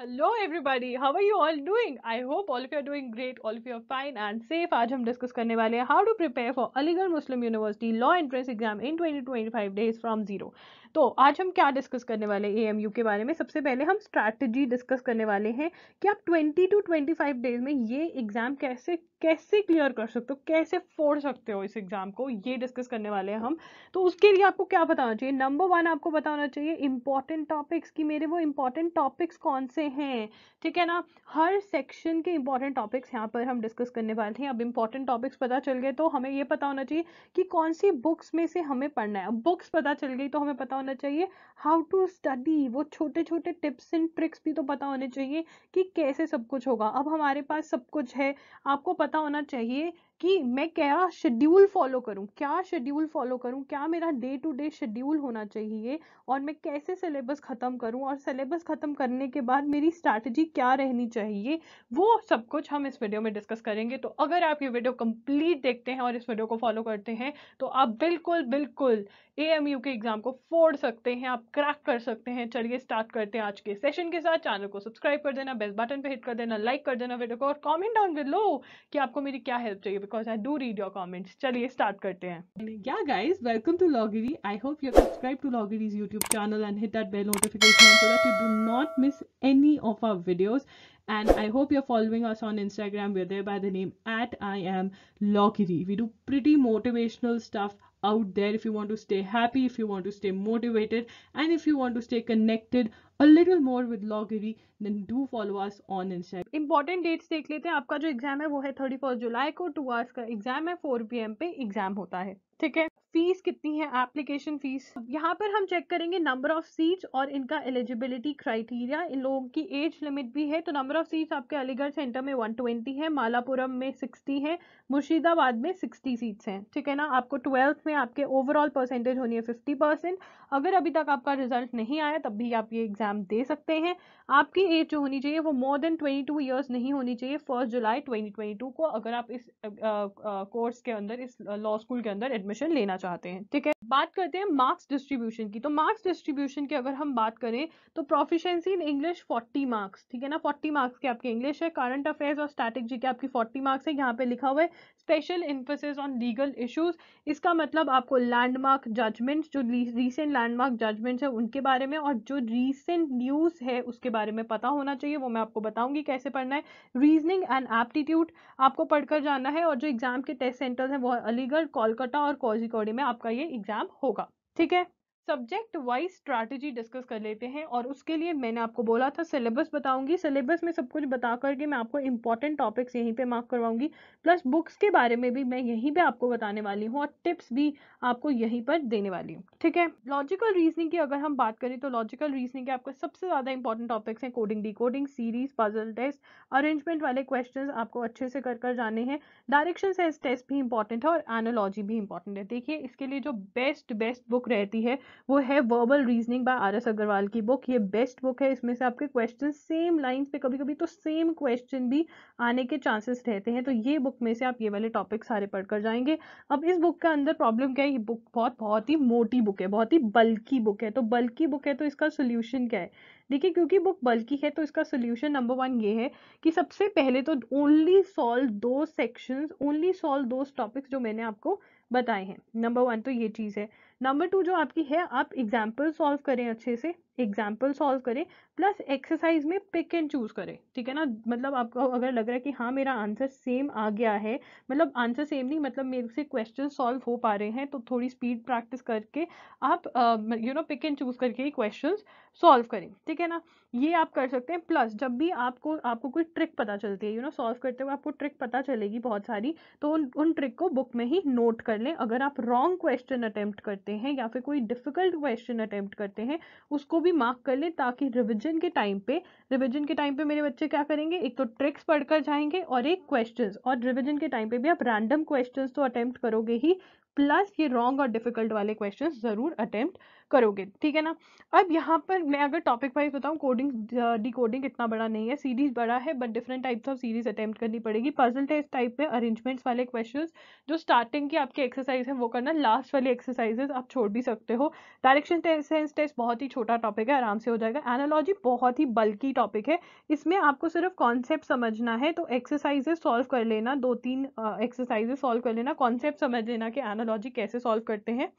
Hello everybody how are you all doing I hope all of you are doing great all of you are fine and safe आज हम discuss करने वाले हैं how to prepare for Aligarh Muslim University law entrance exam in 2025 days from zero तो आज हम क्या discuss करने वाले हैं एएमयू के बारे में? सबसे पहले हम स्ट्रैटेजी डिस्कस करने वाले हैं कि आप 20 टू 25 डेज़ में ये एग्ज़ाम कैसे कैसे क्लियर कर सकते हो? कैसे फोड़ सकते हो इस एग्ज़ाम को? ये डिस्कस करने वाले हैं हम। तो उसके लिए आपको क्या बताना चाहिए? नंबर वन आपको बताना चाहिए इंपॉर्टेंट टॉपिक्स कि मेरे वो इंपॉर्टेंट टॉपिक्स कौन से हैं? ठीक है ना? हर सेक्शन के इंपॉर्टेंट टॉपिक्स यहाँ पर हम डिस्कस करने वाले हैं। अब इंपॉर्टेंट टॉपिक्स पता चल गए तो हमें ये पता होना चाहिए कि कौन सी बुक्स में से हमें पढ़ना है। अब बुक्स पता चल गई तो हमें पता होना चाहिए। हाउ टू स्टडी वो छोटे छोटे टिप्स एंड ट्रिक्स भी तो पता होने चाहिए कि कैसे सब कुछ होगा। अब हमारे पास सब कुछ है, आपको पता होना चाहिए कि मैं क्या शेड्यूल फॉलो करूँ, क्या शेड्यूल फॉलो करूँ, क्या मेरा डे टू डे शेड्यूल होना चाहिए और मैं कैसे सिलेबस ख़त्म करूँ और सिलेबस ख़त्म करने के बाद मेरी स्ट्रैटेजी क्या रहनी चाहिए, वो सब कुछ हम इस वीडियो में डिस्कस करेंगे। तो अगर आप ये वीडियो कंप्लीट देखते हैं और इस वीडियो को फॉलो करते हैं तो आप बिल्कुल बिल्कुल एएमयू के एग्ज़ाम को फोड़ सकते हैं, आप क्रैक कर सकते हैं। चलिए स्टार्ट करते हैं आज के सेशन के साथ। चैनल को सब्सक्राइब कर देना बेल बटन पर हिट कर देना लाइक कर देना वीडियो को और कॉमेंट डाउन बिलो कि आपको मेरी क्या हेल्प चाहिए। Because I do read your comments चलिए स्टार्ट करते हैं Yeah, guys, welcome to Loggery. I hope you're subscribed to Loggery's YouTube channel and hit that bell notification so that you do not miss any of our videos. And I hope you're following us on Instagram. We're there by the name at I am Loggery. We do pretty motivational stuff out there if you want to stay happy, if you want to stay motivated, and if you want to stay connected a little more with Loggery, then do follow us on Instagram. Important dates देख लेते हैं आपका जो exam है वो है thirty first जुलाई को टू आवर्स का एग्जाम है फोर पी पे एग्जाम होता है ठीक है फ़ीस कितनी है एप्लीकेशन फ़ीस यहाँ पर हम चेक करेंगे नंबर ऑफ़ सीट्स और इनका एलिजिबिलिटी क्राइटेरिया इन लोगों की एज लिमिट भी है तो नंबर ऑफ़ सीट्स आपके अलीगढ़ सेंटर में 120 है, मालापुरम में 60 है, मुर्शिदाबाद में 60 सीट्स हैं। ठीक है ना? आपको ट्वेल्थ में आपके ओवरऑल परसेंटेज होनी है 50 परसेंट अगर अभी तक आपका रिज़ल्ट नहीं आया, तब भी आप ये एग्ज़ाम दे सकते हैं। आपकी एज जो होनी चाहिए, वो मोर देन 22 इयर्स नहीं होनी चाहिए फ़र्स्ट जुलाई 2022 को, अगर आप इस कोर्स के अंदर, इस लॉ स्कूल के अंदर एडमिशन लेना चाहते हैं, ठीक है? बात करते हैं मार्क्स डिस्ट्रीब्यूशन की। तो मार्क्स डिस्ट्रीब्यूशन की अगर हम बात करें तो प्रोफिशिएंसी इन इंग्लिश 40 मार्क्स ठीक है ना? 40 मार्क्स के आपके इंग्लिश है। करंट अफेयर्स और स्टैटिक जी के आपकी 40 मार्क्स है। यहाँ पे लिखा हुआ है special emphasis on legal issues इसका मतलब आपको लैंडमार्क जजमेंट जो रीसेंट लैंडमार्क जजमेंट्स है, उनके बारे में और जो रीसेंट न्यूज़ है, उसके बारे में पता होना चाहिए। वो मैं आपको बताऊँगी कैसे पढ़ना है। रीजनिंग एंड एप्टीट्यूड आपको पढ़कर जाना है और जो एग्ज़ाम के टेस्ट सेंटर्स हैं, वो अलीगढ़, कोलकाता और कोजिकोड़ी में आपका ये एग्ज़ाम होगा। ठीक है? सब्जेक्ट वाइज स्ट्रैटेजी डिस्कस कर लेते हैं और उसके लिए मैंने आपको बोला था सिलेबस बताऊँगी। सिलेबस में सब कुछ बता करके मैं आपको इंपॉर्टेंट टॉपिक्स यहीं पे मार्क करवाऊँगी। प्लस बुक्स के बारे में भी मैं यहीं पे आपको बताने वाली हूँ और टिप्स भी आपको यहीं पर देने वाली हूँ। ठीक है? लॉजिकल रीजनिंग की अगर हम बात करें तो लॉजिकल रीजनिंग के आपको सबसे ज़्यादा इंपॉर्टेंट टॉपिक्स हैं coding decoding series puzzle test arrangement वाले क्वेश्चन आपको अच्छे से कर कर जाने हैं। डायरेक्शन सेंस टेस्ट भी इंपॉर्टेंट है और एनोलॉजी भी इंपॉर्टेंट है। देखिए, इसके लिए जो बेस्ट बेस्ट बुक रहती है वो है verbal reasoning by R S Agarwal की बुक ये बेस्ट बुक है. इसमें से आपके क्वेश्चन सेम लाइन पे कभी कभी तो सेम क्वेश्चन भी आने के चांसेस रहते हैं. तो ये बुक में से आप ये वाले टॉपिक सारे पढ़ कर जाएँगे. अब इस बुक का अंदर प्रॉब्लम क्या है? ये बुक बहुत बहुत ही मोटी बुक है. बहुत ही बल्कि बुक है. तो बल्कि बुक है तो इसका सोल्यूशन क्या है? देखिए, क्योंकि बुक बल्कि है तो इसका सोल्यूशन नंबर वन ये है कि सबसे पहले तो ओनली सॉल्व दो सेक्शन ओनली सॉल्व दो टॉपिक्स जो मैंने आपको बताए हैं। नंबर वन तो ये चीज़ है। नंबर टू जो आपकी है, आप एग्ज़ाम्पल सॉल्व करें अच्छे से। एग्ज़ाम्पल सॉल्व करें प्लस एक्सरसाइज में पिक एंड चूज़ करें। ठीक है ना? मतलब आपको अगर लग रहा है कि हाँ मेरा आंसर सेम आ गया है मतलब आंसर सेम नहीं मतलब मेरे से क्वेश्चन सॉल्व हो पा रहे हैं तो थोड़ी स्पीड प्रैक्टिस करके आप you know pick and choose करके ही क्वेश्चन सॉल्व करें। ठीक है ना? ये आप कर सकते हैं। प्लस जब भी आपको आपको कोई ट्रिक पता चलती है यू नो सॉल्व करते हुए आपको ट्रिक पता चलेगी बहुत सारी तो उन उन ट्रिक को बुक में ही नोट कर लें। अगर आप रॉन्ग क्वेश्चन अटेम्प्ट करते हैं या फिर कोई डिफ़िकल्ट क्वेश्चन अटेम्प्ट करते हैं, उसको भी मार्क कर लें ताकि रिविजन के टाइम पे रिविजन के टाइम पे मेरे बच्चे क्या करेंगे? एक तो ट्रिक्स पढ़कर जाएँगे और एक क्वेश्चन और रिविजन के टाइम पे भी आप रैंडम क्वेश्चन तो अटैम्प्ट करोगे ही। प्लस ये रॉन्ग और डिफ़िकल्ट वाले क्वेश्चंस ज़रूर अटेम्प्ट करोगे, ठीक है ना? अब यहाँ पर मैं अगर टॉपिक वाइज बताऊँ कोडिंग डिकोडिंग इतना बड़ा नहीं है सीरीज़ बड़ा है but different types of series attempt करनी पड़ेगी। पजल टेस्ट टाइप में अरेंजमेंट्स वाले क्वेश्चन जो स्टार्टिंग की आपकी एक्सरसाइज है, वो करना लास्ट वाली एक्सरसाइजेज आप छोड़ भी सकते हो। डायरेक्शन सेंस टेस्ट बहुत ही छोटा टॉपिक है, आराम से हो जाएगा। एनालॉजी बहुत ही बल्कि टॉपिक है। इसमें आपको सिर्फ़ कॉन्सेप्ट समझना है तो एक्सरसाइजेज सॉल्व कर लेना दो तीन एक्सरसाइजेज सॉल्व कर लेना कॉन्सेप्ट समझ लेना कि एनालॉजी कैसे सॉल्व करते हैं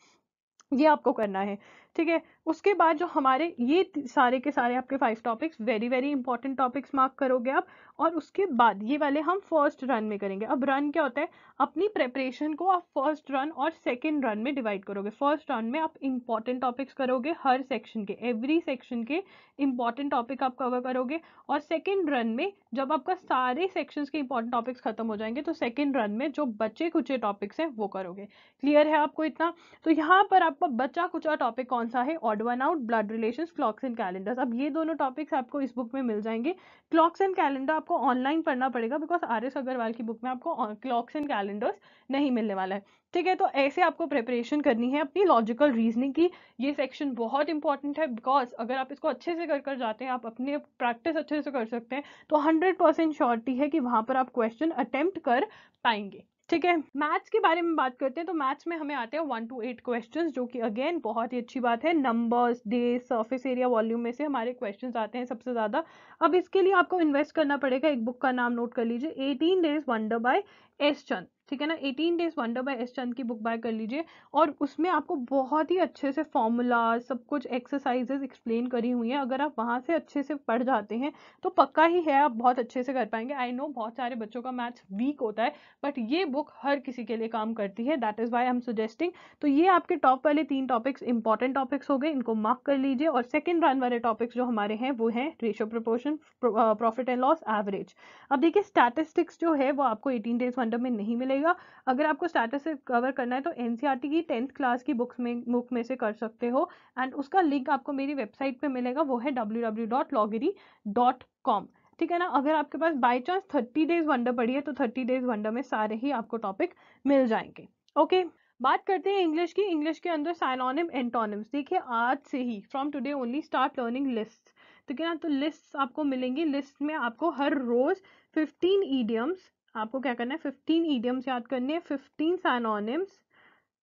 ये आपको करना है। ठीक है? उसके बाद जो हमारे, ये सारे के सारे आपके five topics very very important topics mark करोगे आप और उसके बाद ये वाले हम फ़र्स्ट रन में करेंगे। अब रन क्या होता है? अपनी प्रेपरेशन को आप फ़र्स्ट रन और सेकेंड रन में डिवाइड करोगे। फ़र्स्ट रन में आप इंपॉर्टेंट टॉपिक्स करोगे हर सेक्शन के एवरी सेक्शन के इंपॉर्टेंट टॉपिक आप कवर करोगे और सेकेंड रन में जब आपका सारे सेक्शंस के इंपॉर्टेंट टॉपिक्स खत्म हो जाएँगे तो सेकेंड रन में जो बचे कुचे टॉपिक्स हैं वो करोगे। क्लियर है आपको इतना? तो यहाँ पर आपका बचा कुचा टॉपिक कौन सा है? Odd one out blood relation clocks and calendars अब ये दोनों टॉपिक्स आपको इस बुक में मिल जाएँगे। क्लॉक्स एंड कैलेंडर आपको ऑनलाइन पढ़ना पड़ेगा बिकॉज़ आर एस अग्रवाल की बुक में आपको क्लॉक्स एंड कैलेंडर्स नहीं मिलने वाला है। ठीक है? तो ऐसे आपको प्रिपरेशन करनी है अपनी लॉजिकल रीजनिंग की। ये सेक्शन बहुत इंपॉर्टेंट है बिकॉज़ अगर आप इसको अच्छे से कर कर जाते हैं, आप अपने प्रैक्टिस अच्छे से कर सकते हैं तो हंड्रेड परसेंट श्योरिटी है कि वहाँ पर आप क्वेश्चन अटेम्प्ट कर पाएँगे। ठीक है, मैथ्स के बारे में बात करते हैं तो मैथ्स में हमें आते हैं वन टू एट क्वेश्चन जो कि अगेन बहुत ही अच्छी बात है। Numbers day surface area volume में से हमारे क्वेश्चन आते हैं सबसे ज़्यादा। अब इसके लिए आपको इन्वेस्ट करना पड़ेगा, एक बुक का नाम नोट कर लीजिए 18 days wonder by S Chand ठीक है ना? 18 days wonder by S Chand की बुक बाय कर लीजिए। और उसमें आपको बहुत ही अच्छे से फॉर्मूला सब कुछ एक्सरसाइजेज एक्सप्लेन करी हुई हैं। अगर आप वहाँ से अच्छे से पढ़ जाते हैं तो पक्का ही है आप बहुत अच्छे से कर पाएँगे। आई नो बहुत सारे बच्चों का मैथ्स वीक होता है बट ये बुक हर किसी के लिए काम करती है। That is why I am suggesting तो ये आपके टॉप वाले तीन टॉपिक्स इंपॉर्टेंट टॉपिक्स हो गए, इनको मार्क कर लीजिए। और सेकेंड रन वाले टॉपिक्स जो हमारे हैं, वो हैं ratio proportion profit and loss average अब देखिए स्टैटिस्टिक्स जो है, वो आपको एटीन डेज़ वंडर में नहीं मिलेगा। अगर आपको स्टैटिस्टिक्स कवर करना है तो एनसीईआरटी की टेंथ क्लास की बुक्स में बुक में से कर सकते हो। एंड उसका लिंक आपको मेरी वेबसाइट पे मिलेगा, वो है www.loggery.com ठीक है ना? अगर आपके पास by chance thirty days wonder पड़ी है तो थर्टी डेज़ वंडर में सारे ही आपको टॉपिक मिल जाएँगे। ओके बात करते हैं इंग्लिश की। इंग्लिश के अंदर साइनोनिम एंटोनिम्स देखिए, आज से ही from today only start learning list ठीक है ना? तो लिस्ट आपको मिलेंगी। लिस्ट में आपको हर रोज 15 ईडियम्स आपको क्या करना है? 15 ईडियम्स याद करने हैं। फिफ्टीन सैनोनिम्स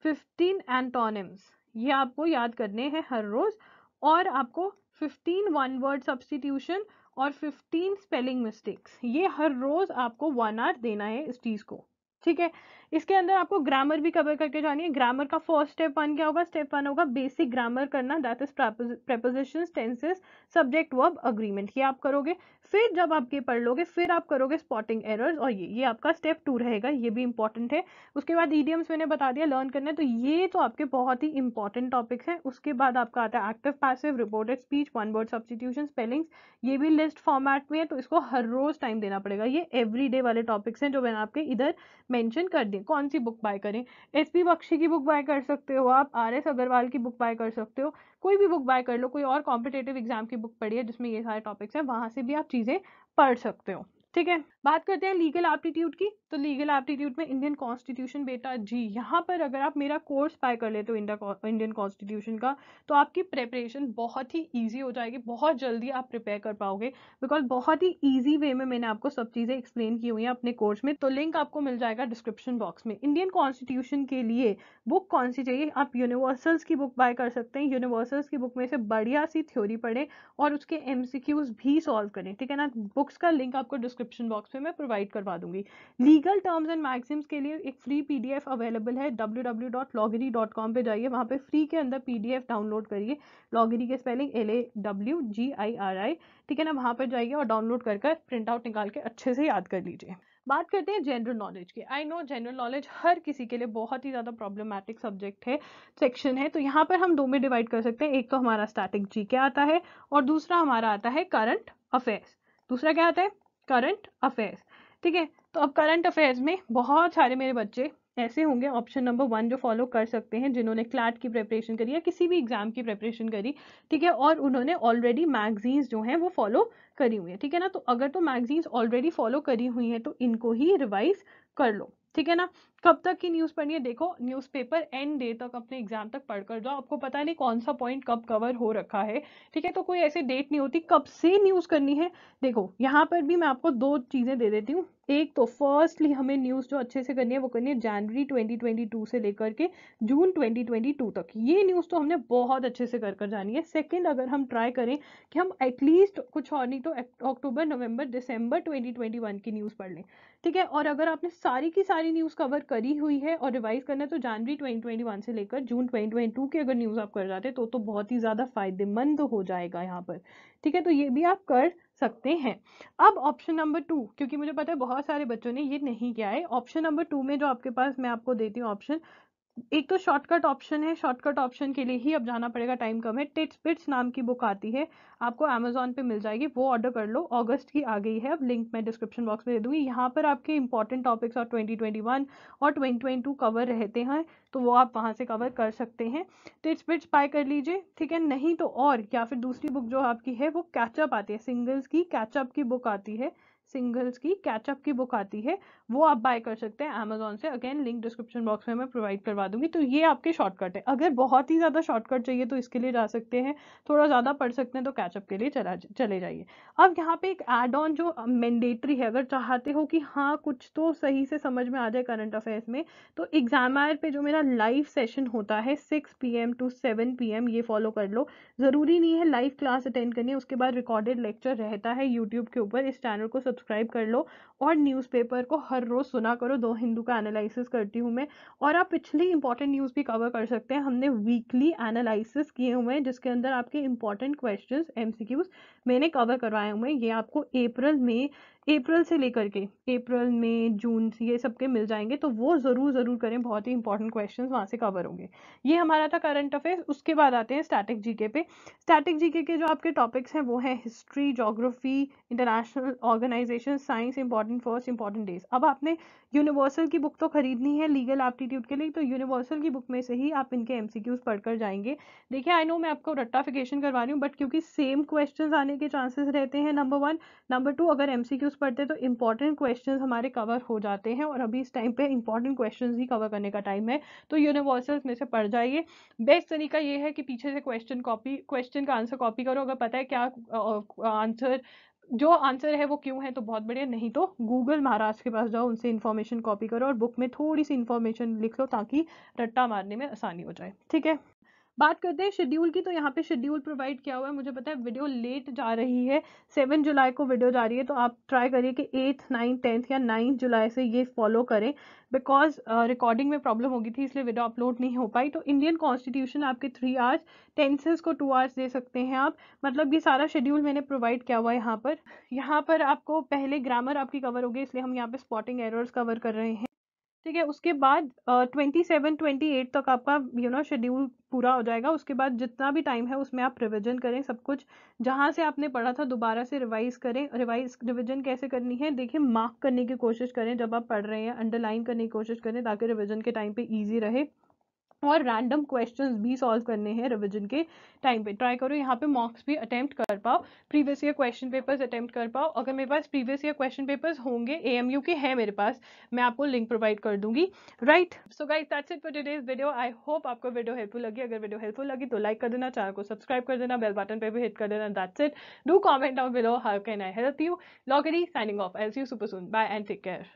फिफ्टीन एंटोनिम्स ये आपको याद करने हैं हर रोज। और आपको 15 वन वर्ड सब्सटीट्यूशन और 15 स्पेलिंग मिस्टेक्स ये हर रोज आपको वन आर देना है इस चीज़ को। ठीक है? इसके अंदर आपको ग्रामर भी कवर करके जानी है। ग्रामर का फ़र्स्ट स्टेप वन क्या होगा? स्टेप वन होगा बेसिक ग्रामर करना। That is preposition tenses subject verb agreement ये आप करोगे। फिर जब आप ये पढ़ लोगे, फिर आप करोगे स्पॉटिंग एरर्स और ये ये आपका स्टेप टू रहेगा। ये भी इंपॉर्टेंट है। उसके बाद ईडियम्स मैंने बता दिया लर्न करना है। तो ये तो आपके बहुत ही इंपॉर्टेंट टॉपिक्स हैं। उसके बाद आपका आता है active passive reported speech one word substitution spellings ये भी लिस्ट फॉर्मेट में है। तो इसको हर रोज टाइम देना पड़ेगा। ये एवरी वाले टॉपिक्स हैं जो मैंने आपके इधर मैंशन कर दिए कौन सी बुक बाय करें? एस पी बख्शी की बुक बाय कर सकते हो आप आर एस अग्रवाल की बुक बाय कर सकते हो। कोई भी बुक बाय कर लो, कोई और कॉम्पिटेटिव एग्ज़ाम की बुक पढ़ी है जिसमें ये सारे टॉपिक्स हैं, वहाँ से भी आप चीज़ें पढ़ सकते हो। ठीक है? बात करते हैं लीगल एप्टीट्यूड की। तो लीगल एप्टीट्यूड में इंडियन कॉन्स्टिट्यूशन बेटा जी, यहाँ पर अगर आप मेरा कोर्स बाय कर लेते हो इंडियन कॉन्स्टिट्यूशन का तो आपकी प्रिपरेशन बहुत ही ईजी हो जाएगी, बहुत जल्दी आप प्रिपेयर कर पाओगे बिकॉज़ बहुत ही ईजी वे में मैंने आपको सब चीज़ें एक्सप्लेन की हुई हैं अपने कोर्स में तो लिंक आपको मिल जाएगा डिस्क्रिप्शन बॉक्स में। इंडियन कॉन्स्टिट्यूशन के लिए बुक कौन सी चाहिए? आप यूनिवर्सल्स की बुक बाय कर सकते हैं यूनिवर्सल्स की बुक में से बढ़िया सी थ्योरी पढ़ें और उसके एम भी सॉल्व करें, ठीक है ना? बुक्स का लिंक आपको डिस्क्रिप्शन बॉक्स में मैं प्रोवाइड करवा दूँगी। लीगल टर्म्स एंड मैक्सिम्स के लिए एक फ्री पीडीएफ अवेलेबल है www.loggery.com पे जाइए। वहाँ पे फ्री के अंदर पीडीएफ डाउनलोड करिए। लॉगरी के spelling L A W G I R I ठीक है ना? वहाँ पर जाइए और डाउनलोड कर कर प्रिंट आउट निकाल के अच्छे से याद कर लीजिए। बात करते हैं जनरल नॉलेज की। आई नो जनरल नॉलेज हर किसी के लिए बहुत ही ज़्यादा प्रॉब्लमेटिक सब्जेक्ट है सेक्शन है। तो यहाँ पर हम दो में डिवाइड कर सकते हैं। एक तो हमारा स्टैटिक जी के आता है और दूसरा हमारा आता है करंट अफेयर्स दूसरा क्या आता है? करंट अफेयर्स ठीक है? तो अब करंट अफेयर्स में बहुत सारे मेरे बच्चे ऐसे होंगे ऑप्शन नंबर वन जो फॉलो कर सकते हैं, जिन्होंने क्लैट की प्रेपरेशन करी या किसी भी एग्ज़ाम की प्रेपरेशन करी, ठीक है? और उन्होंने ऑलरेडी मैगजीन्स जो हैं वो फॉलो करी हुई है, ठीक है ना? तो अगर तो मैगजीन्स ऑलरेडी फॉलो करी हुई हैं तो इनको ही रिवाइज कर लो, ठीक है ना? कब तक की न्यूज़ पढ़नी है? देखो, न्यूज़पेपर एंड डे तक अपने एग्ज़ाम तक पढ़ कर जाओ। आपको पता नहीं कौन सा पॉइंट कब कवर हो रखा है, ठीक है? तो कोई ऐसी डेट नहीं होती कब से न्यूज़ करनी है। देखो, यहाँ पर भी मैं आपको दो चीज़ें दे देती हूँ। एक तो फर्स्टली हमें न्यूज़ जो अच्छे से करनी है, वो करनी है जनवरी 2022 से लेकर के जून 2022 तक। ये न्यूज़ तो हमने बहुत अच्छे से कर कर जानी है। सेकंड अगर हम ट्राई करें कि हम एटलीस्ट कुछ और नहीं तो अक्टूबर नवंबर दिसंबर 2021 की न्यूज़ पढ़ लें, ठीक है? और अगर आपने सारी की सारी न्यूज़ कवर करी हुई है और रिवाइज करना है तो जनवरी 2021 से लेकर जून 2022 की अगर न्यूज़ आप कर जाते तो तो बहुत ही ज़्यादा फ़ायदेमंद हो जाएगा यहाँ पर। ठीक है तो ये भी आप कर सकते हैं। अब ऑप्शन नंबर टू क्योंकि मुझे पता है बहुत सारे बच्चों ने ये नहीं किया है। ऑप्शन नंबर टू में जो आपके पास मैं आपको देती हूँ ऑप्शन एक तो शॉर्टकट ऑप्शन है शॉर्टकट ऑप्शन के लिए ही अब जाना पड़ेगा टाइम कम है। टिट्स पिट्स नाम की बुक आती है, आपको अमेजोन पे मिल जाएगी, वो ऑर्डर कर लो। अगस्त की आ गई है, अब लिंक मैं डिस्क्रिप्शन बॉक्स में दे दूँगी। यहाँ पर आपके इंपॉर्टेंट टॉपिक्स और 2021 और 2022 कवर रहते हैं तो वो आप वहाँ से कवर कर सकते हैं। टिट्स पिट्स बाय कर लीजिए, ठीक है? नहीं तो और, या फिर दूसरी बुक जो आपकी है, वो कैचअप आती है। सिंगल्स की कैचअप की बुक आती है सिंगल्स की कैचअप की बुक आती है। वो आप बाय कर सकते हैं अमेजोन से। अगेन लिंक डिस्क्रिप्शन बॉक्स में मैं प्रोवाइड करवा दूँगी। तो ये आपके शॉर्टकट है। अगर बहुत ही ज़्यादा शॉर्टकट चाहिए तो इसके लिए जा सकते हैं। थोड़ा ज़्यादा पढ़ सकते हैं तो कैचअप के लिए चला चले जाइए। अब यहाँ पे एक एड ऑन जो मैंडेटरी है, अगर चाहते हो कि हाँ कुछ तो सही से समझ में आ जाए करंट अफेयर्स में तो एग्जामायर पे जो मेरा लाइव सेशन होता है six P to seven P ये फॉलो कर लो। ज़रूरी नहीं है लाइव क्लास अटेंड करनी है उसके बाद रिकॉर्डेड लेक्चर रहता है यूट्यूब के ऊपर। इस चैनल को सब्सक्राइब कर लो और न्यूज़पेपर को हर रोज़ सुना करो, दो हिंदू का एनालिसिस करती हूँ मैं। और आप पिछली इंपॉर्टेंट न्यूज़ भी कवर कर सकते हैं। हमने वीकली एनालिसिस किए हुए हैं, जिसके अंदर आपके इंपॉर्टेंट क्वेश्चन एमसीक्यूज मैंने कवर करवाए हुए हैं। ये आपको अप्रैल में अप्रैल से लेकर के, अप्रैल में जून ये सब के मिल जाएँगे तो वो ज़रूर ज़रूर करें, बहुत ही इंपॉर्टेंट क्वेश्चन वहाँ से कवर होंगे। ये हमारा था करंट अफेयर्स उसके बाद आते हैं स्टैटिक जीके पे। स्टैटिक जीके के जो आपके टॉपिक्स हैं, वो है history geography international organisation science important first important days अब आपने यूनिवर्सल की बुक तो खरीदनी है लीगल एप्टीट्यूड के लिए तो यूनिवर्सल की बुक में से ही आप इनके एमसीक्यूज पढ़कर जाएँगे। देखिए आई नो मैं आपको रट्टाफिकेशन करवा रही हूँ बट क्योंकि सेम क्वेश्चन आने के चांसेस रहते हैं नंबर वन नंबर टू अगर एमसीक्यूज पढ़ते हैं तो इंपॉर्टेंट क्वेश्चन हमारे कवर हो जाते हैं और अभी इस टाइम पे इंपॉर्टेंट क्वेश्चन ही कवर करने का टाइम है। तो यूनिवर्सल्स में से पढ़ जाइए। बेस्ट तरीका ये है कि पीछे से क्वेश्चन कॉपी क्वेश्चन का आंसर कॉपी करो। अगर पता है क्या आंसर जो आंसर है वो क्यों है तो बहुत बढ़िया। नहीं तो गूगल महाराज के पास जाओ, उनसे इन्फॉर्मेशन कॉपी करो और बुक में थोड़ी सी इन्फॉर्मेशन लिख लो ताकि रट्टा मारने में आसानी हो जाए। ठीक है? बात करते हैं शेड्यूल की तो यहाँ पे शेड्यूल प्रोवाइड किया हुआ है। मुझे पता है वीडियो लेट जा रही है। सेवन जुलाई को वीडियो जा रही है तो आप ट्राई करिए कि एट्थ नाइन्थ टेंथ या नाइन्थ जुलाई से ये फॉलो करें। बिकॉज़ रिकॉर्डिंग uh, में प्रॉब्लम हो गई थी इसलिए वीडियो अपलोड नहीं हो पाई। तो इंडियन कॉन्स्टिट्यूशन आपके थ्री आवर्स टेंसेस को टू आवर्स दे सकते हैं आप। मतलब ये सारा शेड्यूल मैंने प्रोवाइड किया हुआ है यहाँ पर। यहाँ पर आपको पहले ग्रामर आपकी कवर होगी इसलिए हम यहाँ पे स्पॉटिंग एरर्स कवर कर रहे हैं। ठीक है उसके बाद ट्वेंटी सेवन ट्वेंटी एट तक आपका यू नो शेड्यूल पूरा हो जाएगा। उसके बाद जितना भी टाइम है, उसमें आप रिविजन करें सब कुछ। जहाँ से आपने पढ़ा था, दोबारा से रिवाइज करें। रिवाइज रिविजन कैसे करनी है? देखिए मार्क करने की कोशिश करें जब आप पढ़ रहे हैं अंडरलाइन करने की कोशिश करें ताकि रिविजन के टाइम पे ईजी रहे। और रैंडम क्वेश्चंस भी सॉल्व करने हैं रिवीजन के टाइम पे। ट्राई करो, यहाँ पे मॉक्स भी अटेम्प्ट कर पाओ। Previous year question papers attempt कर पाओ। अगर मेरे पास प्रीवियस ईयर क्वेश्चन पेपर्स होंगे एएमयू के हैं मेरे पास, मैं आपको लिंक प्रोवाइड कर दूँगी। Right so guys that's it for today's video I hope आपको वीडियो हेल्पफुल लगी। अगर वीडियो हेल्पफुल लगी तो लाइक कर देना चैनल को सब्सक्राइब कर देना बेल बटन पर भी हिट कर देना that's it do comment down below how can I help you लॉगरी signing off as you super bye and take care